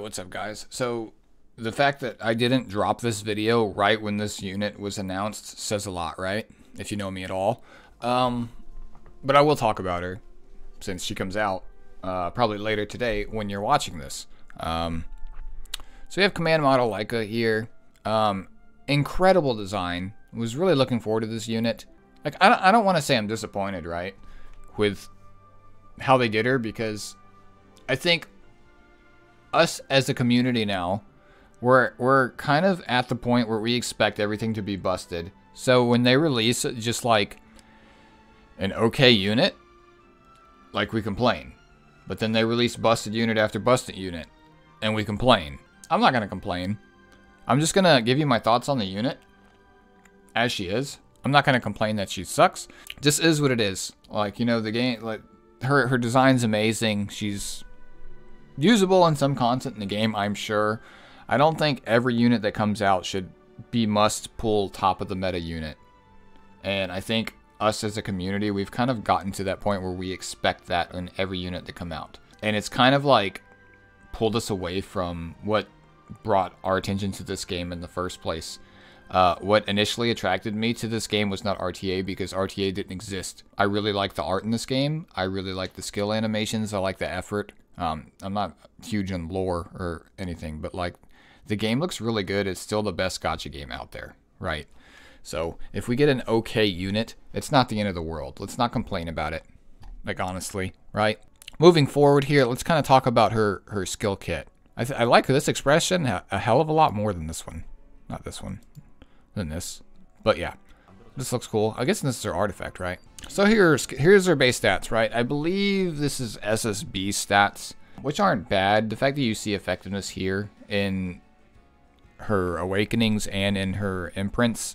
What's up, guys? So, the fact that I didn't drop this video right when this unit was announced says a lot, right? If you know me at all. Um, but I will talk about her since she comes out uh, probably later today when you're watching this. Um, so we have Command Model Laika here. Um, incredible design. Was really looking forward to this unit. Like I don't, I don't want to say I'm disappointed, right, with how they did her because I think us as a community now, we're we're kind of at the point where we expect everything to be busted. So when they release just like an okay unit, like we complain. But then they release busted unit after busted unit, and we complain. I'm not gonna complain. I'm just gonna give you my thoughts on the unit as she is. I'm not gonna complain that she sucks. Just is what it is. Like you know, the game, like her her design's amazing. She's usable in some content in the game, I'm sure. I don't think every unit that comes out should be must pull top of the meta unit. And I think us as a community, we've kind of gotten to that point where we expect that in every unit to come out. And it's kind of like pulled us away from what brought our attention to this game in the first place. Uh, what initially attracted me to this game was not RTA because RTA didn't exist. I really like the art in this game. I really like the skill animations. I like the effort. Um, I'm not huge on lore or anything, but like the game looks really good. It's still the best gotcha game out there, right? So if we get an okay unit, it's not the end of the world. Let's not complain about it. Like honestly, right? Moving forward here, let's kind of talk about her her skill kit. I, I like this expression a hell of a lot more than this one. Not this one, than this. But yeah, this looks cool. I guess this is her artifact, right? So here's here's her base stats, right? I believe this is SSB stats, which aren't bad. The fact that you see effectiveness here in her awakenings and in her imprints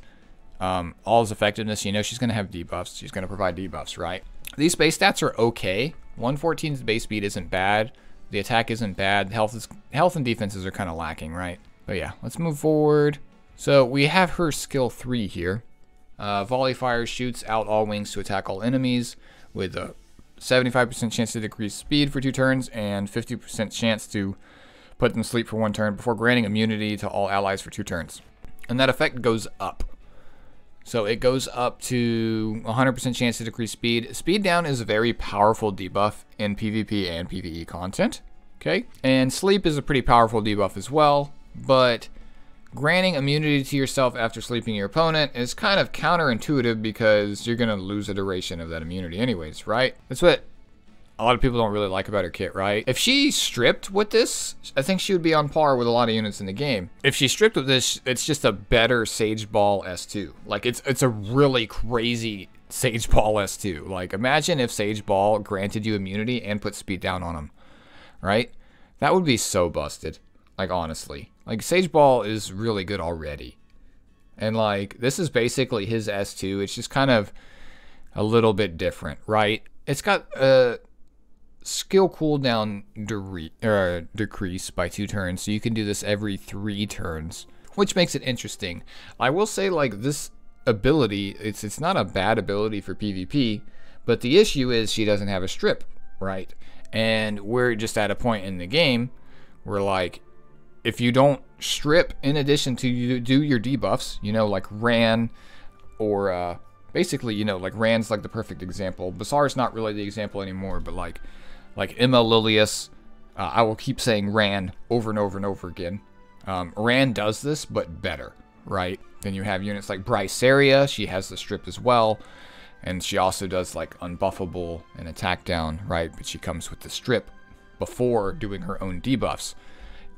um, all his effectiveness, you know she's going to have debuffs. She's going to provide debuffs, right? These base stats are okay. 114's base speed isn't bad. The attack isn't bad. Health is health and defenses are kind of lacking, right? But yeah, let's move forward. So we have her skill 3 here. Uh, volley fire shoots out all wings to attack all enemies with a 75% chance to decrease speed for two turns and 50% chance to put them to sleep for one turn before granting immunity to all allies for two turns. And that effect goes up. So it goes up to 100% chance to decrease speed. Speed down is a very powerful debuff in PvP and PvE content. Okay, and sleep is a pretty powerful debuff as well, but granting immunity to yourself after sleeping your opponent is kind of counterintuitive because you're going to lose the duration of that immunity anyways, right? That's what a lot of people don't really like about her kit, right? If she stripped with this, I think she would be on par with a lot of units in the game. If she stripped with this, it's just a better Sage Baal S2. Like, it's, it's a really crazy Sage Baal S2. Like, imagine if Sage Baal granted you immunity and put speed down on him, right? That would be so busted. Like, honestly. Like, Sage Baal is really good already. And, like, this is basically his S2. It's just kind of a little bit different, right? It's got, a skill cooldown de- uh, decrease by two turns, so you can do this every three turns, which makes it interesting. I will say, like this ability, it's it's not a bad ability for PvP, but the issue is she doesn't have a strip, right? And we're just at a point in the game where like if you don't strip in addition to you do your debuffs, you know, like Ran or uh, basically, you know, like Ran's like the perfect example. Basar's not really the example anymore, but like like Emma Lilias. Uh, I will keep saying Ran over and over and over again. Um, Ran does this, but better, right? Then you have units like Brysaria. She has the strip as well. And she also does like unbuffable and attack down, right? But she comes with the strip before doing her own debuffs.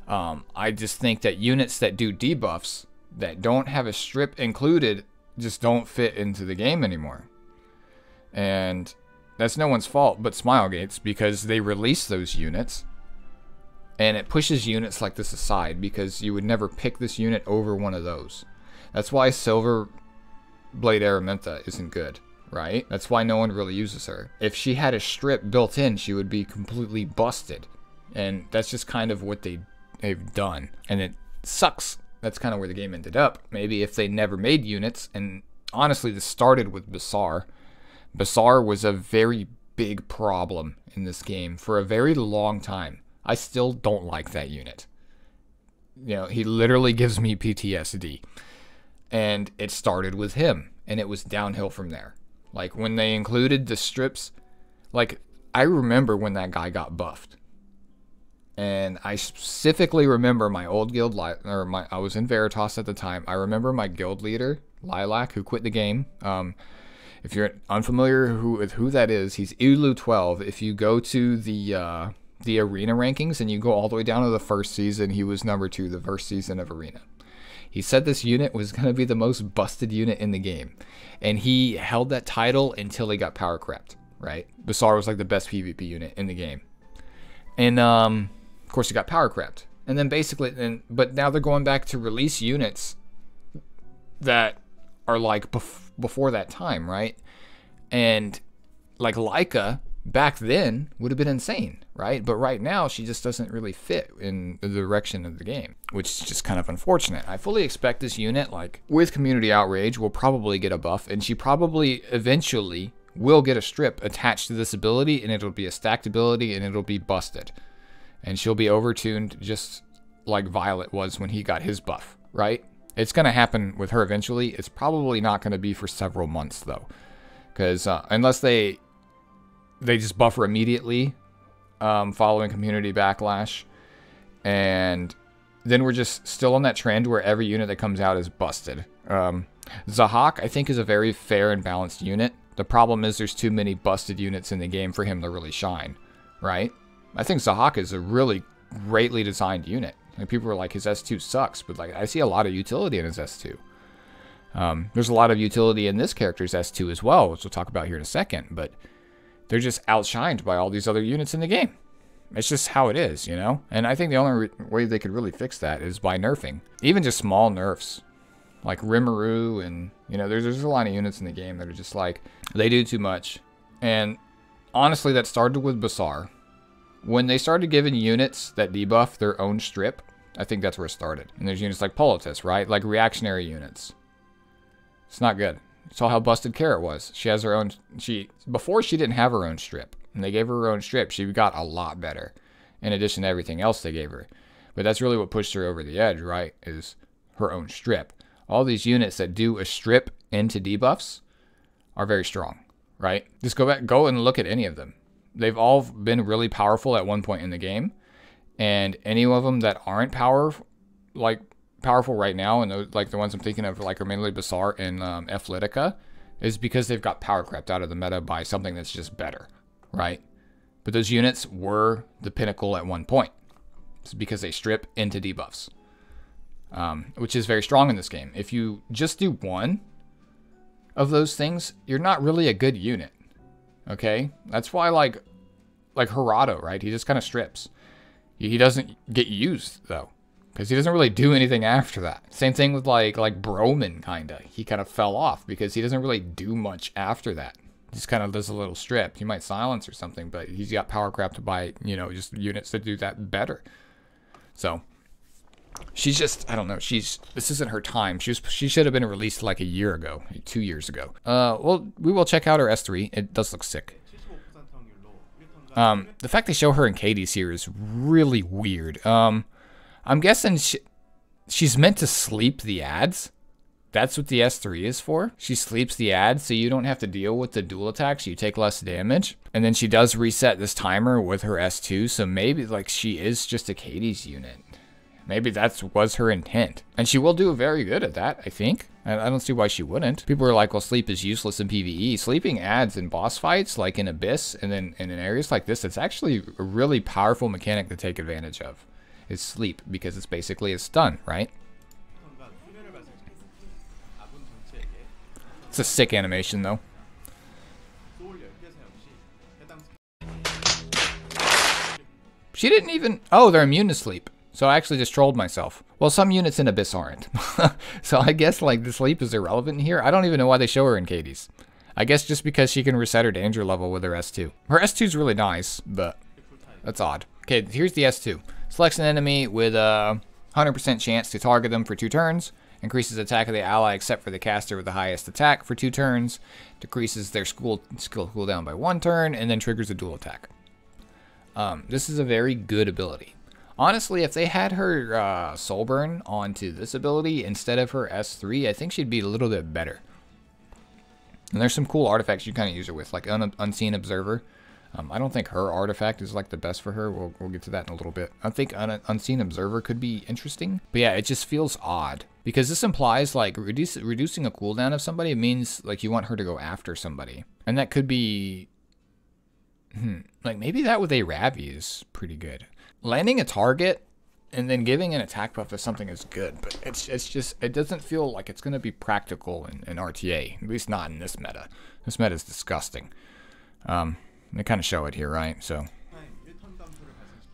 Um, I just think that units that do debuffs that don't have a strip included just don't fit into the game anymore. And that's no one's fault but Smilegate's because they release those units and it pushes units like this aside because you would never pick this unit over one of those. That's why Silver Blade Araminta isn't good, right? That's why no one really uses her. If she had a strip built in, she would be completely busted. And that's just kind of what they, they've done. And it sucks. That's kind of where the game ended up. Maybe if they never made units, and honestly, this started with Basar Basar was a very big problem in this game for a very long time. I still don't like that unit. you know, he literally gives me PTSD. And it started with him, and it was downhill from there. Like when they included the strips, like I remember when that guy got buffed. And I specifically remember my old guild, or my I was in Veritas at the time. I remember my guild leader, Lilac, who quit the game. Um, if you're unfamiliar who, with who that is, he's Elu 12. If you go to the uh, the arena rankings and you go all the way down to the first season, he was number two the first season of arena. He said this unit was going to be the most busted unit in the game, and he held that title until he got power crept. Right, Basar was like the best PvP unit in the game, and um, of course he got power crept. And then basically, and but now they're going back to release units that are like bef- before that time, right? And like Laika back then would have been insane, right? But right now she just doesn't really fit in the direction of the game, which is just kind of unfortunate. I fully expect this unit, like with community outrage, will probably get a buff, and she probably eventually will get a strip attached to this ability, and it'll be a stacked ability, and it'll be busted, and she'll be overtuned just like Violet was when he got his buff, right? It's going to happen with her eventually. It's probably not going to be for several months though, because uh, unless they they just buffer immediately um, following community backlash, and then we're just still on that trend where every unit that comes out is busted. Um, Zahhak, I think, is a very fair and balanced unit. The problem is there's too many busted units in the game for him to really shine, right? I think Zahhak is a really greatly designed unit. Like people are like his S2 sucks, but like I see a lot of utility in his S2. Um, there's a lot of utility in this character's S2 as well, which we'll talk about here in a second. But they're just outshined by all these other units in the game. It's just how it is, you know? And I think the only way they could really fix that is by nerfing. Even just small nerfs. Like Rimuru and, you know, there's, there's a lot of units in the game that are just like, they do too much. And honestly, that started with Basar. When they started giving units that debuff their own strip, I think that's where it started. And there's units like Politis, right? Like reactionary units. It's not good saw how busted Carrot was. She has her own. She before she didn't have her own strip, and they gave her her own strip. She got a lot better, in addition to everything else they gave her. But that's really what pushed her over the edge, right? Is her own strip. All these units that do a strip into debuffs are very strong, right? Just go back, go and look at any of them. They've all been really powerful at one point in the game, and any of them that aren't powerful, like powerful right now, and like the ones I'm thinking of, like are mainly Basar and um, Athletica, is because they've got power crept out of the meta by something that's just better, right? But those units were the pinnacle at one point. It's because they strip into debuffs, um, which is very strong in this game. If you just do one of those things, you're not really a good unit. Okay, that's why like like Harado, right? He just kind of strips. He doesn't get used though because he doesn't really do anything after that. Same thing with like like Broman kinda. He kind of fell off because he doesn't really do much after that. Just kind of does a little strip. He might silence or something, but he's got power crap to buy you know just units to do that better. So she's just I don't know. She's this isn't her time. She was she should have been released like a year ago, two years ago. Uh, well we will check out her S3. It does look sick. Um, the fact they show her in Katie's here is really weird. Um, I'm guessing she, she's meant to sleep the ads. That's what the S3 is for. She sleeps the ads so you don't have to deal with the dual attacks. You take less damage. And then she does reset this timer with her S2. So maybe like she is just a Katie's unit. Maybe that was her intent. And she will do very good at that, I think. I don't see why she wouldn't. People are like, well, sleep is useless in PvE. Sleeping ads in boss fights, like in Abyss, and then and in areas like this, it's actually a really powerful mechanic to take advantage of is sleep because it's basically a stun, right? It's a sick animation though. She didn't even... Oh, they're immune to sleep. So I actually just trolled myself. Well, some units in Abyss aren't. so I guess like the sleep is irrelevant here. I don't even know why they show her in Katie's. I guess just because she can reset her danger level with her S2. Her S2 is really nice, but that's odd. Okay, here's the S2. Selects an enemy with a 100% chance to target them for two turns. Increases attack of the ally except for the caster with the highest attack for two turns. Decreases their skill, skill cooldown by one turn. And then triggers a dual attack. Um, this is a very good ability. Honestly, if they had her uh, Soulburn onto this ability instead of her S3, I think she'd be a little bit better. And there's some cool artifacts you kind of use her with, like Un Unseen Observer. Um, I don't think her artifact is like the best for her. We'll, we'll get to that in a little bit. I think Un Unseen Observer could be interesting. But yeah, it just feels odd. Because this implies like reduce, reducing a cooldown of somebody means like you want her to go after somebody. And that could be... Hmm, like maybe that with a Ravi is pretty good landing a target and then giving an attack buff to something is good, but it's it's just it doesn't feel like it's going to be practical in, in RTA, at least not in this meta. This meta is disgusting. Um, they kind of show it here, right? So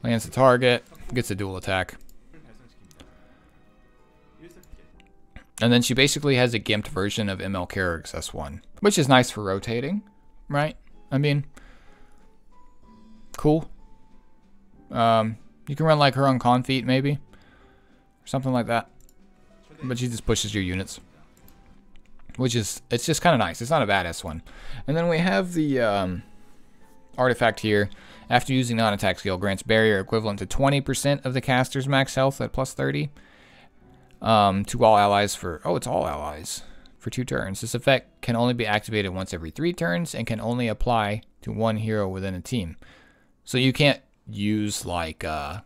lands the target, gets a dual attack. And then she basically has a gimped version of ML Carrick's S1, which is nice for rotating, right? I mean, cool. Um, you can run like her on Confit maybe, or something like that. But she just pushes your units, which is it's just kind of nice. It's not a badass one. And then we have the um, artifact here. After using non-attack skill, grants barrier equivalent to 20% of the caster's max health at plus 30 um, to all allies for oh, it's all allies for two turns. This effect can only be activated once every three turns and can only apply to one hero within a team. So you can't use like uh,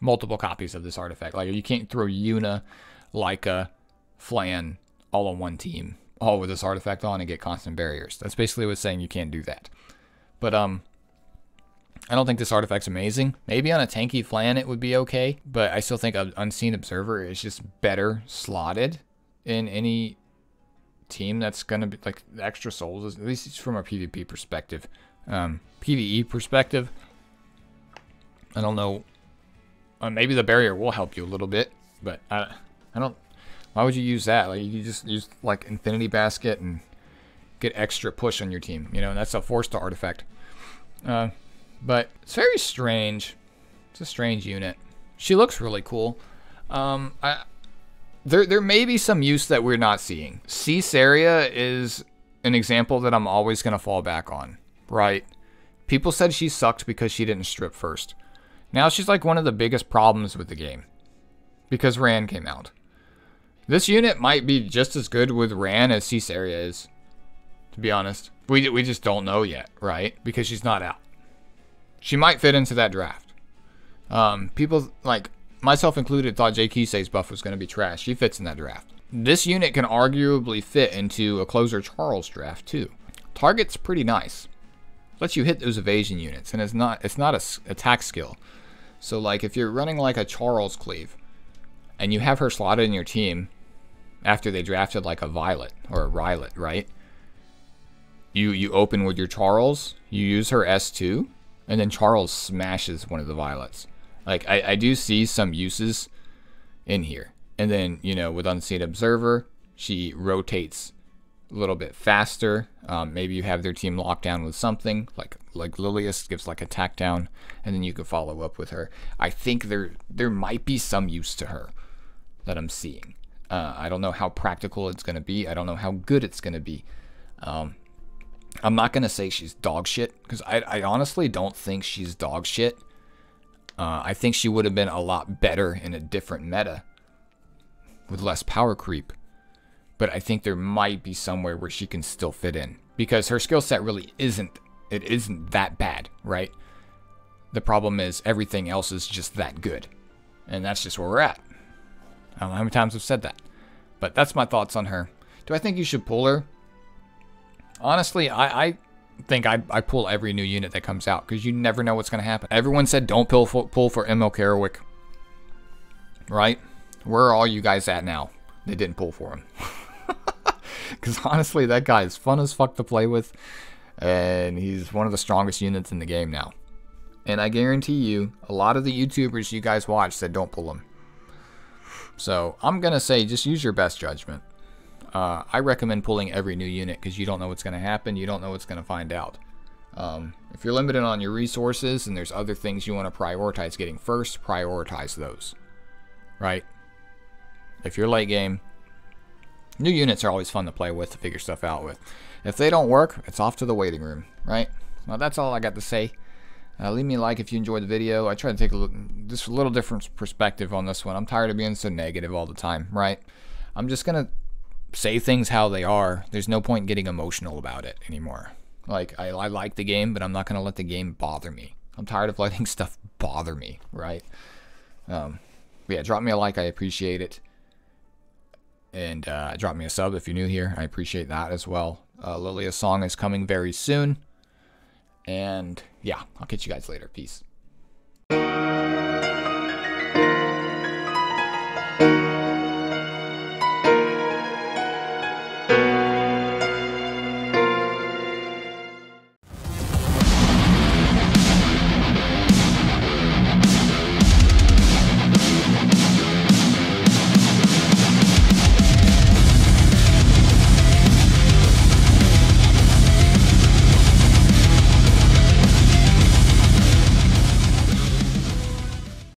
multiple copies of this artifact. Like you can't throw Yuna, Laika, Flan all on one team, all with this artifact on and get constant barriers. That's basically what's saying you can't do that. But um, I don't think this artifact's amazing. Maybe on a tanky Flan it would be okay, but I still think an Unseen Observer is just better slotted in any team that's gonna be like extra souls, at least from a PvP perspective. Um, PvE perspective, I don't know. Uh, maybe the barrier will help you a little bit, but I, I don't. Why would you use that? Like you just use like Infinity Basket and get extra push on your team. You know, that's a four-star artifact. Uh, but it's very strange. It's a strange unit. She looks really cool. Um, I, there, there may be some use that we're not seeing. C Saria is an example that I'm always going to fall back on, right? People said she sucked because she didn't strip first. Now she's like one of the biggest problems with the game because Ran came out. This unit might be just as good with Ran as Caesarea is, to be honest. We, we just don't know yet, right? Because she's not out. She might fit into that draft. Um, people, like myself included, thought Jay Kise's buff was going to be trash. She fits in that draft. This unit can arguably fit into a closer Charles draft too. Target's pretty nice. Lets you hit those evasion units, and it's not it's not a attack skill. So like if you're running like a Charles Cleave and you have her slotted in your team after they drafted like a Violet or a Rylet, right? You you open with your Charles, you use her S2, and then Charles smashes one of the Violets. Like I, I do see some uses in here. And then, you know, with Unseen Observer, she rotates a little bit faster. Um, maybe you have their team locked down with something like like Lilias gives like a tack down, and then you can follow up with her. I think there there might be some use to her that I'm seeing. Uh, I don't know how practical it's going to be. I don't know how good it's going to be. Um, I'm not going to say she's dog shit because I, I honestly don't think she's dog shit. Uh, I think she would have been a lot better in a different meta with less power creep but I think there might be somewhere where she can still fit in because her skill set really isn't it isn't that bad, right? The problem is everything else is just that good. And that's just where we're at. I don't know how many times I've said that. But that's my thoughts on her. Do I think you should pull her? Honestly, I, I think I, I pull every new unit that comes out because you never know what's going to happen. Everyone said don't pull for, pull for ML Carrick. Right? Where are all you guys at now? They didn't pull for him. Because honestly, that guy is fun as fuck to play with. And he's one of the strongest units in the game now. And I guarantee you, a lot of the YouTubers you guys watch said don't pull him. So I'm going to say just use your best judgment. Uh, I recommend pulling every new unit because you don't know what's going to happen. You don't know what's going to find out. Um, if you're limited on your resources and there's other things you want to prioritize getting first, prioritize those. Right? If you're late game, New units are always fun to play with, to figure stuff out with. If they don't work, it's off to the waiting room, right? Well, that's all I got to say. Uh, leave me a like if you enjoyed the video. I try to take a look, just a little different perspective on this one. I'm tired of being so negative all the time, right? I'm just gonna say things how they are. There's no point getting emotional about it anymore. Like I, I like the game, but I'm not gonna let the game bother me. I'm tired of letting stuff bother me, right? Um, yeah, drop me a like. I appreciate it. And uh, drop me a sub if you're new here. I appreciate that as well. Uh, Lilia's song is coming very soon. And yeah, I'll catch you guys later. Peace.